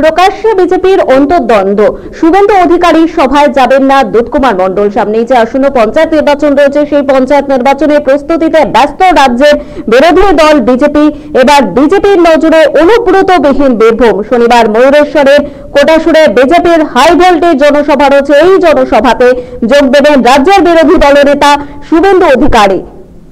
প্রকাশ্যে বিজেপির অন্তর্দ্বন্দ্ব। শুভেন্দু অধিকারী সভায় যাবেন না দুধকুমার মণ্ডল। সামনেই যে আসন্ন পঞ্চায়েত নির্বাচন রয়েছে, সেই পঞ্চায়েত নির্বাচনের প্রস্তুতিতে ব্যস্ত রাজ্যের বিরোধী দল বিজেপি। এবার বিজেপির নজরে অনুব্রতবিহীন বীরভূম। শনিবার ময়ূরেশ্বরের কোটাসুরে বিজেপির হাই ভোল্টেজ জনসভা রয়েছে। এই জনসভাতে যোগ দেবেন রাজ্যের বিরোধী দলনেতা শুভেন্দু অধিকারী।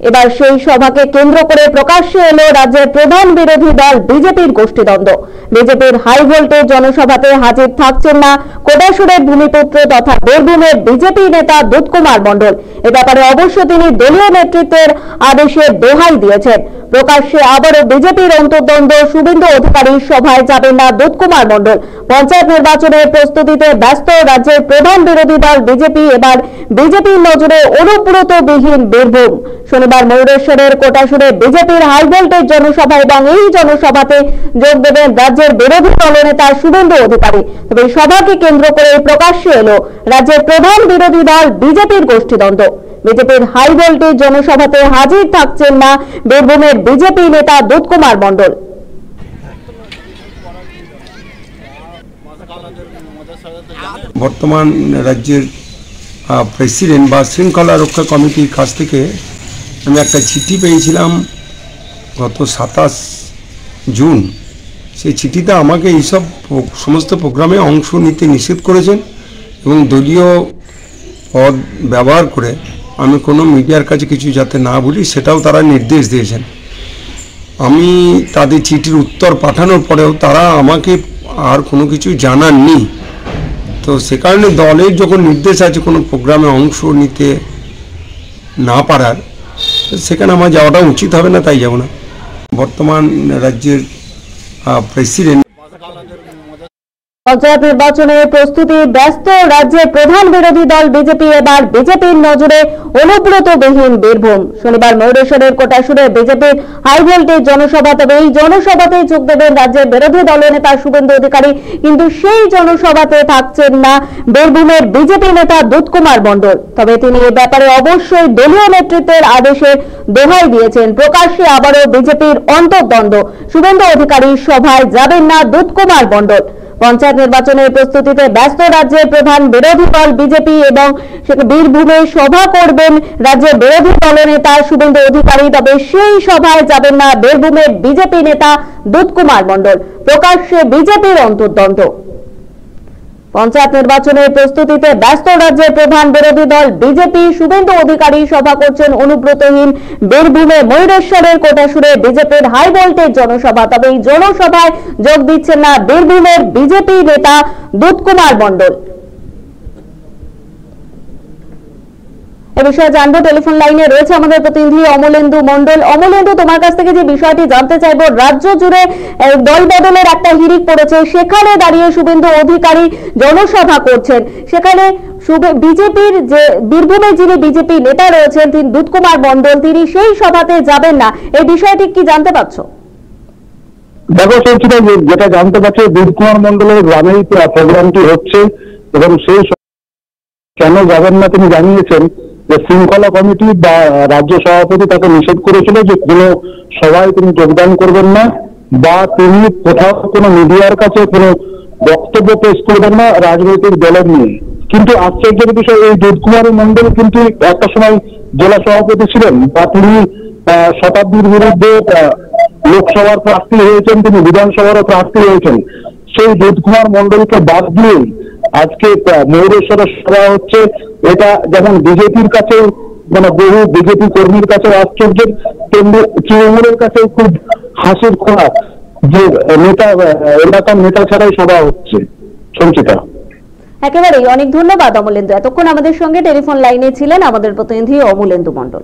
এবার সেই সভাকে কেন্দ্র করে প্রকাশ্যে এলো রাজ্যের প্রধান বিরোধী দল বিজেপির গোষ্ঠীদ্বন্দ্ব। বিজেপির হাই ভোল্টেজ জনসভাতে হাজির থাকছেন না কোটাসুরের ভূমিপুত্র তথা বীরভূমের বিজেপি নেতা দুধকুমার মণ্ডল। এ ব্যাপারে অবশ্য তিনি দলীয় নেতৃত্বের আদেশে দোহাই দিয়েছেন। প্রকাশ্যে আবারও বিজেপির অন্তর্দ্বন্দ্ব শুভেন্দু অধিকারীর সভায় যাবেন না দুধকুমার মণ্ডল। পঞ্চায়েত নির্বাচনের প্রস্তুতিতে ব্যস্ত রাজ্যের প্রধান বিরোধী দল বিজেপি, এবার বিজেপির নজরে অনুব্রতবিহীন বীরভূম। শনিবার ময়ূরেশ্বরের কোটাসুরে বিজেপির হাই ভোল্টেজ জনসভা এবং এই জনসভাতে যোগ দেবেন রাজ্যের বিরোধী দলনেতা শুভেন্দু অধিকারী। তবে সভাকে কেন্দ্র করে প্রকাশ্যে এলো রাজ্যের প্রধান বিরোধী দল বিজেপির গোষ্ঠীদ্বন্দ্ব। বিজেপির হাই ভোল্টেজ জনসভাতে হাজির থাকছেন না বীরভূমের বিজেপি নেতা দুধকুমার মণ্ডল। বর্তমান রাজ্যের প্রেসিডেন্ট বা শৃঙ্খলা রক্ষা কমিটির কাছ থেকে আমি একটা চিঠি পেয়েছিলাম গত সাতাশ জুন। সেই চিঠিতে আমাকে এইসব সমস্ত প্রোগ্রামে অংশ নিতে নিষেধ করেছেন এবং দলীয় পদ ব্যবহার করে আমি কোনো মিডিয়ার কাছে কিছু যাতে না বলি, সেটাও তারা নির্দেশ দিয়েছেন। আমি তাদের চিঠির উত্তর পাঠানোর পরেও তারা আমাকে আর কোনো কিছু জানাননি। তো সে কারণে দলের যখন নির্দেশ আছে কোনো প্রোগ্রামে অংশ নিতে না পারার সেখানে আমার যাওয়াটা উচিত হবে না তাই যাব না। বর্তমান রাজ্যের প্রেসিডেন্ট পঞ্চায়েত নির্বাচনের প্রস্তুতি ব্যস্ত, রাজ্যের প্রধান বিরোধী দল বিজেপি, এবার বিজেপির নজরে অনুব্রতবিহীন বীরভূম। শনিবার ময়ূরেশ্বরের কোটাসুরে বিজেপির হাই ভোল্টেজ জনসভা, তবে এই জনসভাতে যোগ দেবেন রাজ্যের বিরোধী দলের নেতা শুভেন্দু অধিকারী, কিন্তু সেই জনসভাতে থাকছেন না বীরভূমের বিজেপি নেতা দুধকুমার মণ্ডল। তবে তিনি এ ব্যাপারে অবশ্যই দলীয় নেতৃত্বের আদেশে দোহাই দিয়েছেন। প্রকাশ্যে আবারও বিজেপির অন্তর্দ্বন্দ্ব। শুভেন্দু অধিকারী সভায় যাবেন না দুধকুমার মণ্ডল। পঞ্চায়েত নির্বাচনের প্রস্তুতিতে ব্যস্ত রাজ্যের প্রধান বিরোধী দল বিজেপি এবং বীরভূমে সভা করবেন রাজ্যের বিরোধী দলের দলনেতা শুভেন্দু অধিকারী। তবে সেই সভায় যাবেন না বীরভূমের বিজেপি নেতা দুধকুমার মণ্ডল। প্রকাশ্যে বিজেপির অন্তর্দ্বন্দ্ব পঞ্চায়েত নির্বাচনের প্রস্তুতিতে ব্যস্ত রাজ্যের প্রধান বিরোধী দল বিজেপি শুভেন্দু অধিকারী সভা করছেন অনুব্রতহীন বীরভূমে ময়ূরেশ্বরের কোটাসুরে বিজেপির হাই ভোল্টেজ জনসভা। তবে এই জনসভায় যোগ দিচ্ছেন না বীরভূমের বিজেপি নেতা দুধকুমার মণ্ডল। এ বিষয়ে জানব। টেলিফোন লাইনে রয়েছে আমাদের প্রতিনিধি অমলেন্দু মণ্ডল। অমলেন্দু, তোমার কাছ থেকে যে বিষয়টি জানতে চাইব, রাজ্য জুড়ে দল বদলের একটা পড়েছে। সেখানে দাঁড়িয়ে শুভেন্দু অধিকারী জনসভা করছেন। সেখানে বিজেপির যে বীরভূমে যিনি বিজেপি নেতা রয়েছেন, তিনি দুধকুমার মণ্ডল, তিনি সেই সভাতে যাবেন না। এই বিষয়টি কি জানতে পারছ? দেখো যেটা জানতে পারছে, দুধকুমার মন্ডলের গ্রামেই প্রোগ্রামটি হচ্ছে এবং সেই কেন যাবেন না তিনি জানিয়েছেন যে শৃঙ্খলা কমিটি বা রাজ্য সভাপতি তাকে নিষেধ করেছিল যে কোনো সভায় তিনি যোগদান করবেন না বা তিনি কোথাও কোনো মিডিয়ার কাছে কোনো বক্তব্য পেশ করবেন না রাজনৈতিক দলের নিয়ে। কিন্তু আশ্চর্যের বিষয় এই দুধকুমার মন্ডল কিন্তু একটা সময় জেলা সভাপতি ছিলেন বা তিনি শতাব্দীর বিরুদ্ধে লোকসভার প্রার্থী হয়েছেন তিনি বিধানসভারও প্রার্থী হয়েছেন। সেই দুধকুমার মন্ডলকে বাদ দিয়ে আজকে আহ, ময়ূরেশ্বরে সভা হচ্ছে। এটা যখন বিজেপির কাছেও মানে বহু বিজেপি কর্মীর কাছেও আশ্চর্যের তৃণমূলের কাছেও খুব হাসির খোলা যে নেতা, এলাকার নেতা ছাড়াই সভা হচ্ছে, সঞ্চিতা। একেবারেই। অনেক ধন্যবাদ অমলেন্দু। এতক্ষণ আমাদের সঙ্গে টেলিফোন লাইনে ছিলেন আমাদের প্রতিনিধি অমলেন্দু মন্ডল